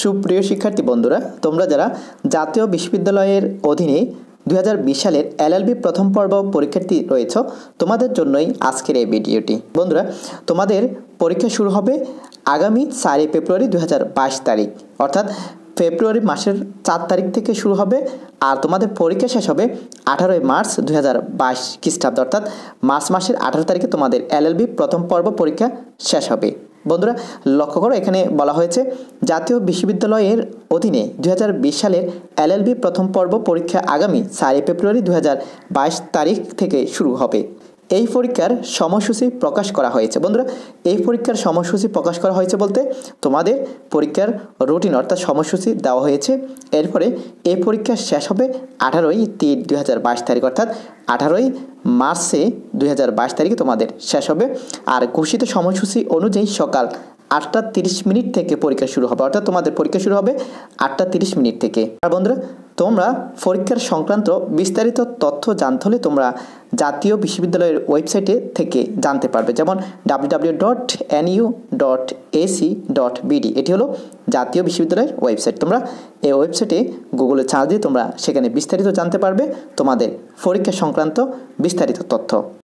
সুপ্রিয় শিক্ষার্থী বন্ধুরা, তোমরা যারা জাতীয় বিশ্ববিদ্যালয়ের অধীনে দু হাজার বিশ সালের এলএলবি প্রথম পর্ব পরীক্ষার্থী রয়েছ, তোমাদের জন্যই আজকের এই ভিডিওটি। বন্ধুরা, তোমাদের পরীক্ষা শুরু হবে আগামী চারই ফেব্রুয়ারি দু হাজার বাইশ তারিখ, অর্থাৎ ফেব্রুয়ারি মাসের চার তারিখ থেকে শুরু হবে আর তোমাদের পরীক্ষা শেষ হবে আঠারোই মার্চ দু হাজার বাইশ খ্রিস্টাব্দ, অর্থাৎ মার্চ মাসের আঠারো তারিখে তোমাদের এলএলবি প্রথম পর্ব পরীক্ষা শেষ হবে। বন্ধুরা, লক্ষ্য করো, এখানে বলা হয়েছে, জাতীয় বিশ্ববিদ্যালয়ের অধীনে দুই হাজার বিশ সালের এলএলবি প্রথম পর্ব পরীক্ষা আগামী চারই ফেব্রুয়ারি দুই হাজার বাইশ তারিখ থেকে শুরু হবে। এই পরীক্ষার সময়সূচি প্রকাশ করা হয়েছে। বন্ধুরা, এই পরীক্ষার সময়সূচি প্রকাশ করা হয়েছে বলতে তোমাদের পরীক্ষার রুটিন অর্থাৎ সময়সূচি দেওয়া হয়েছে। এরপরে এই পরীক্ষা শেষ হবে আঠারোই তিন দুই হাজার তারিখ, অর্থাৎ আঠারোই মার্চে দুই হাজার বাইশ তারিখে তোমাদের শেষ হবে। আর ঘোষিত সময়সূচি অনুযায়ী সকাল আটটা তিরিশ মিনিট থেকে পরীক্ষা শুরু হবে। অর্থাৎ তোমাদের পরীক্ষা শুরু হবে আটটা তিরিশ মিনিট থেকে। আর বন্ধুরা, তোমরা পরীক্ষার সংক্রান্ত বিস্তারিত তথ্য জানতে হলে তোমরা জাতীয় বিশ্ববিদ্যালয়ের ওয়েবসাইটে থেকে জানতে পারবে। যেমন W dot NU dot AC dot BD এটি হলো জাতীয় বিশ্ববিদ্যালয়ের ওয়েবসাইট। তোমরা এই ওয়েবসাইটে গুগলে চার্জ দিয়ে তোমরা সেখানে বিস্তারিত জানতে পারবে তোমাদের পরীক্ষা সংক্রান্ত বিস্তারিত তথ্য।